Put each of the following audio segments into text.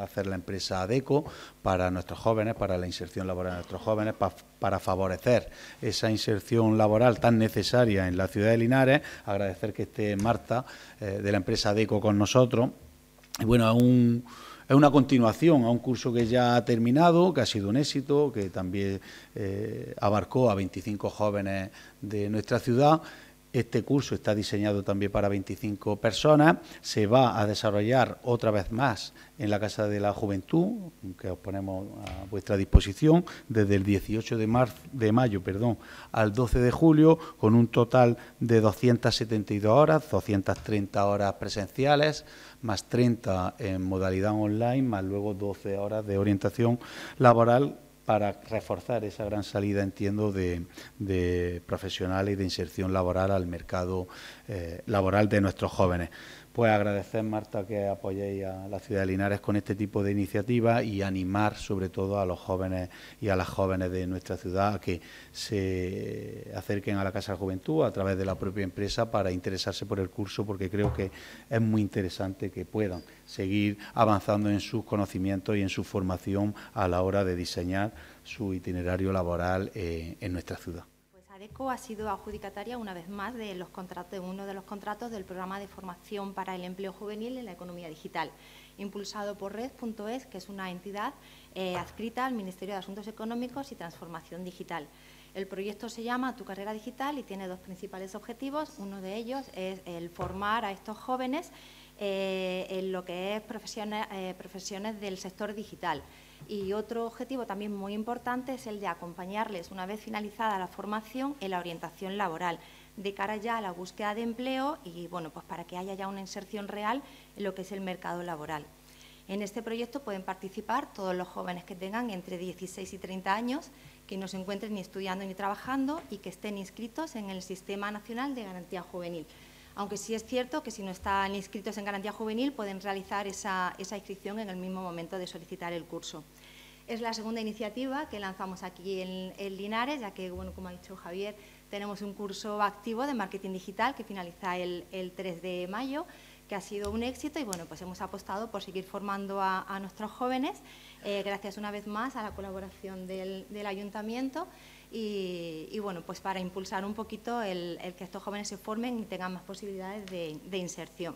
hacer la empresa ADECO para nuestros jóvenes, para la inserción laboral de nuestros jóvenes, para favorecer esa inserción laboral tan necesaria en la ciudad de Linares. Agradecer que esté Marta eh, de la empresa ADECO con nosotros. Y bueno, es una continuación a un curso que ya ha terminado, que ha sido un éxito, que también eh, abarcó a 25 jóvenes de nuestra ciudad este curso está diseñado también para 25 personas. Se va a desarrollar otra vez más en la Casa de la Juventud, que os ponemos a vuestra disposición, desde el 18 de, de mayo perdón, al 12 de julio, con un total de 272 horas, 230 horas presenciales, más 30 en modalidad online, más luego 12 horas de orientación laboral para reforzar esa gran salida, entiendo, de, profesionales y de inserción laboral al mercado eh, laboral de nuestros jóvenes. Pues agradecer, Marta, que apoyéis a la ciudad de Linares con este tipo de iniciativas y animar sobre todo a los jóvenes y a las jóvenes de nuestra ciudad a que se acerquen a la Casa de Juventud a través de la propia empresa para interesarse por el curso, porque creo que es muy interesante que puedan seguir avanzando en sus conocimientos y en su formación a la hora de diseñar su itinerario laboral eh, en nuestra ciudad. ADECO ha sido adjudicataria una vez más de, los contratos, de uno de los contratos del programa de formación para el empleo juvenil en la economía digital, impulsado por Red.es, que es una entidad eh, adscrita al Ministerio de Asuntos Económicos y Transformación Digital. El proyecto se llama Tu carrera digital y tiene dos principales objetivos. Uno de ellos es el formar a estos jóvenes eh, en lo que es profesiones, eh, profesiones del sector digital. Y otro objetivo también muy importante es el de acompañarles, una vez finalizada la formación, en la orientación laboral, de cara ya a la búsqueda de empleo y bueno, pues para que haya ya una inserción real en lo que es el mercado laboral. En este proyecto pueden participar todos los jóvenes que tengan entre 16 y 30 años, que no se encuentren ni estudiando ni trabajando y que estén inscritos en el Sistema Nacional de Garantía Juvenil aunque sí es cierto que si no están inscritos en garantía juvenil pueden realizar esa, inscripción en el mismo momento de solicitar el curso. Es la segunda iniciativa que lanzamos aquí en, Linares, ya que, bueno, como ha dicho Javier, tenemos un curso activo de marketing digital que finaliza el, 3 de mayo, que ha sido un éxito y bueno, pues hemos apostado por seguir formando a, nuestros jóvenes, eh, gracias una vez más a la colaboración del, del ayuntamiento y, bueno, pues para impulsar un poquito el, que estos jóvenes se formen y tengan más posibilidades de, inserción.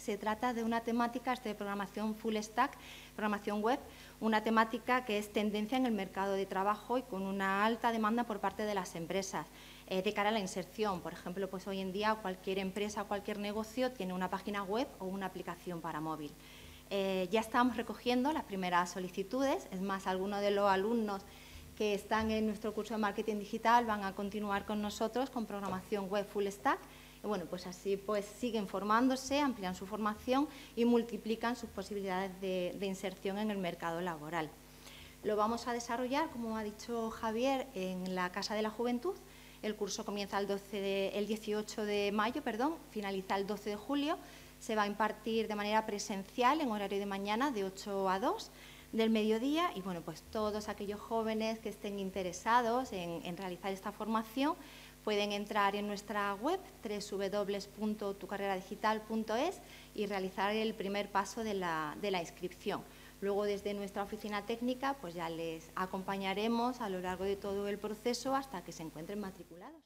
Se trata de una temática de programación full stack, programación web, una temática que es tendencia en el mercado de trabajo y con una alta demanda por parte de las empresas eh, de cara a la inserción. Por ejemplo, pues hoy en día cualquier empresa, cualquier negocio tiene una página web o una aplicación para móvil. Eh, ya estamos recogiendo las primeras solicitudes, es más, algunos de los alumnos que están en nuestro curso de marketing digital van a continuar con nosotros con programación web full stack. Bueno, pues así pues siguen formándose, amplían su formación y multiplican sus posibilidades de, inserción en el mercado laboral. Lo vamos a desarrollar, como ha dicho Javier, en la Casa de la Juventud. El curso comienza el, 12 el 18 de mayo, perdón, finaliza el 12 de julio. Se va a impartir de manera presencial en horario de mañana de 8 a 2 del mediodía y bueno, pues todos aquellos jóvenes que estén interesados en, realizar esta formación pueden entrar en nuestra web www.tucarreradigital.es y realizar el primer paso de la, de la inscripción. Luego, desde nuestra oficina técnica, pues ya les acompañaremos a lo largo de todo el proceso hasta que se encuentren matriculados.